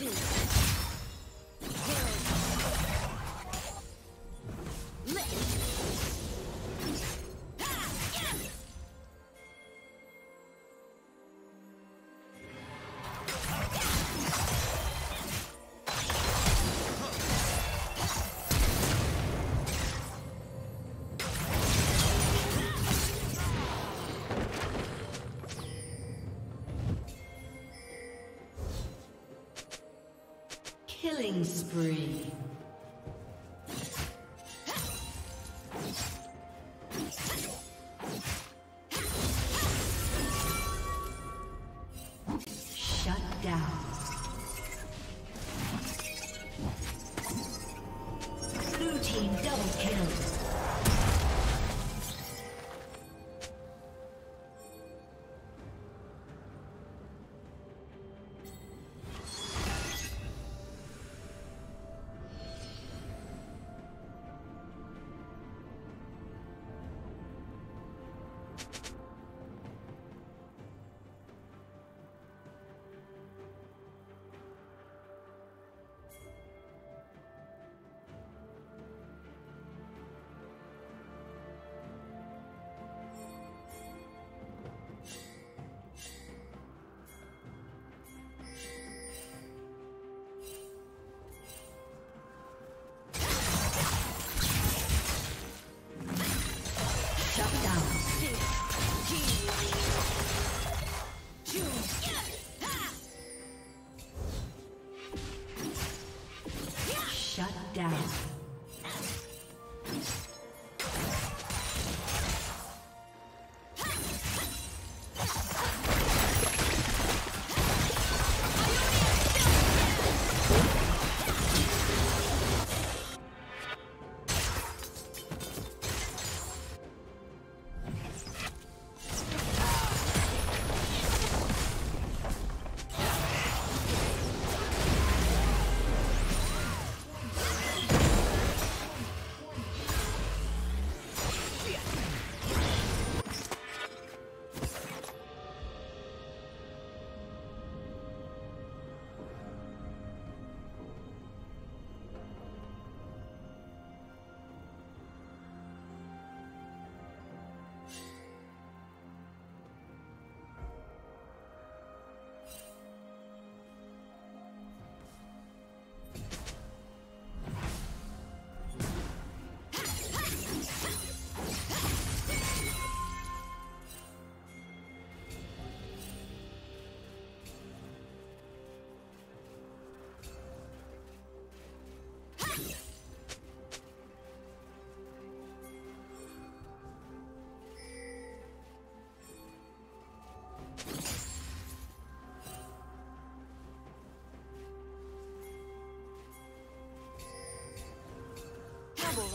two.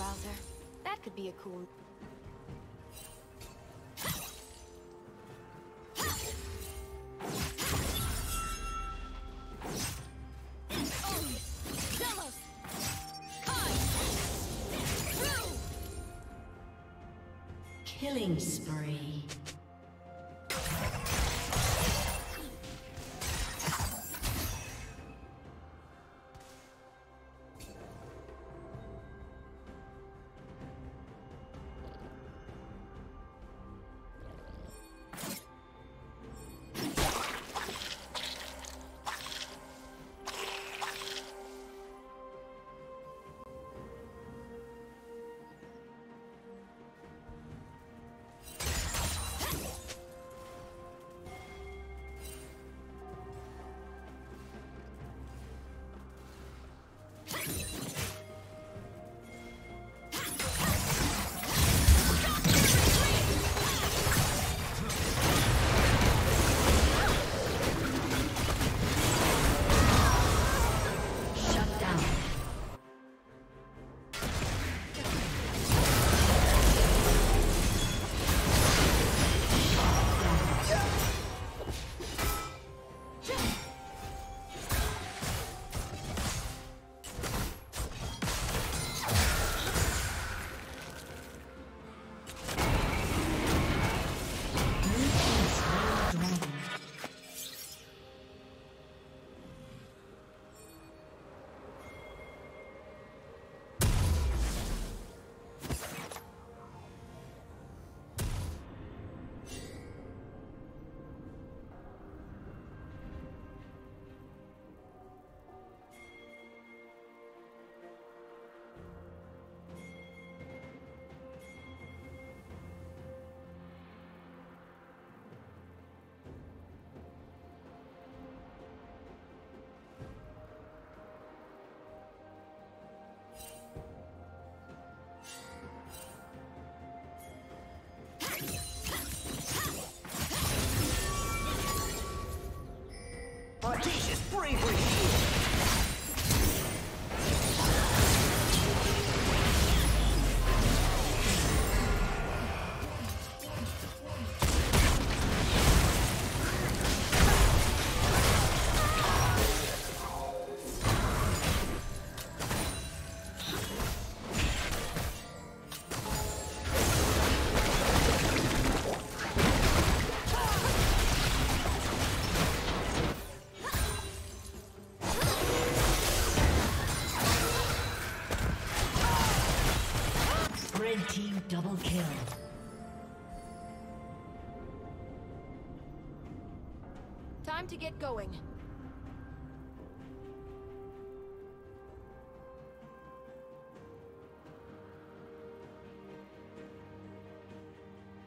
Rouser. That could be a cool... bravery! Double kill. Time to get going.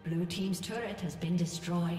Blue Team's turret has been destroyed.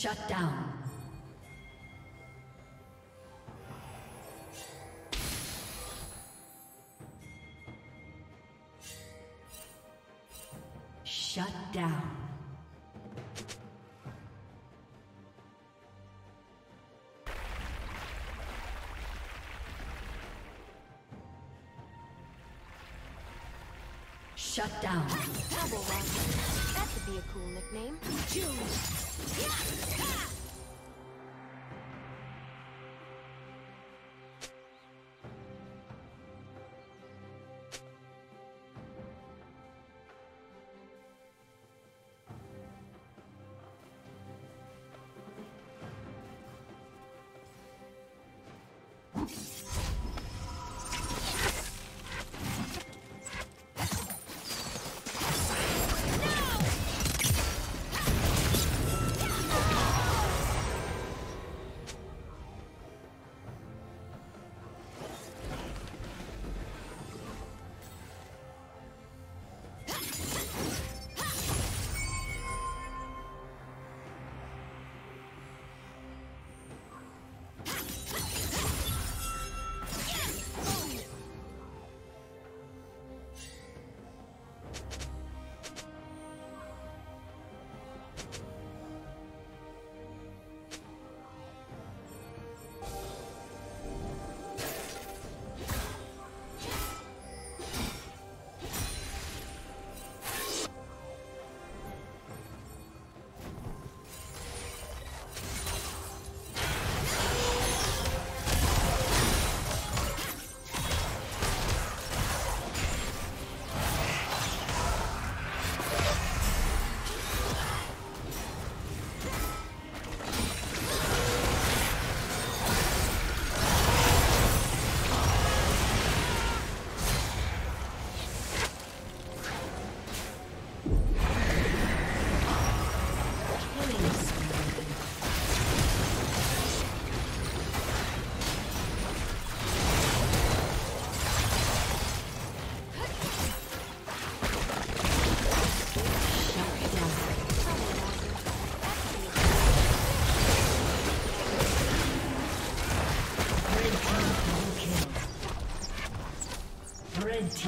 Shut down. Shut down. Shut down. That could be a cool nickname. Yeah!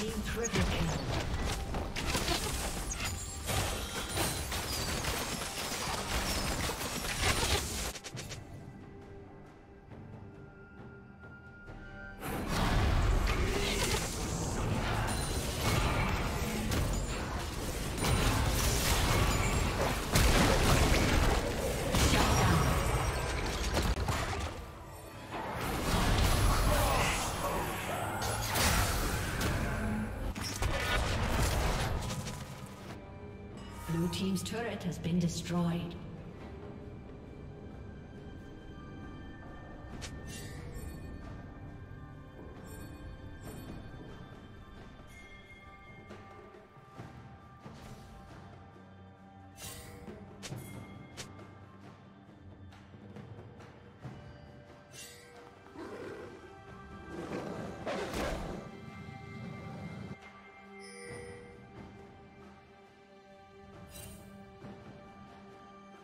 Team's has been destroyed.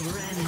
Rampage.